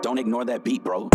Don't ignore that beat, bro.